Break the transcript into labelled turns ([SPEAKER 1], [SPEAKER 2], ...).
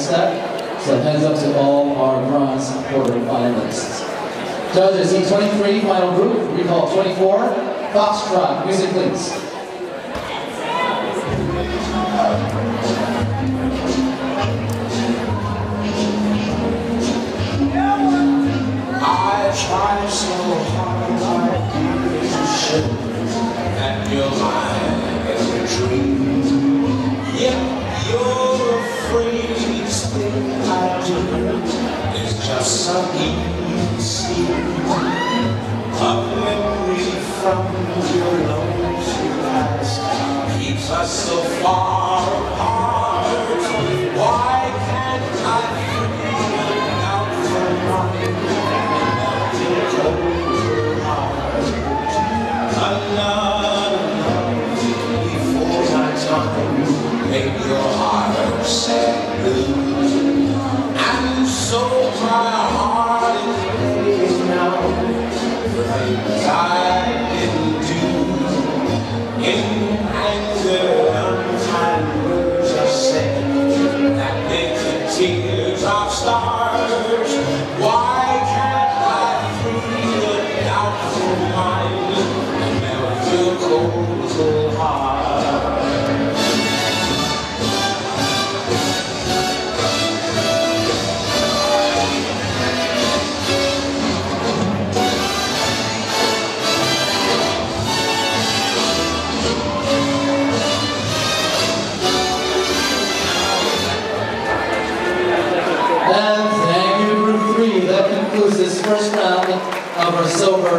[SPEAKER 1] So heads up to all our bronze quarter finalists. Judges, E23 final group, recall 24, Foxtrot, music please.
[SPEAKER 2] Try so hard, I to show that you're my every dream. Yet you're afraid each thing I do is just some easy A memory from your lonely past keeps us so far apart. Why can't I mine? Make your heart sad blue make the tears
[SPEAKER 1] first round of our silver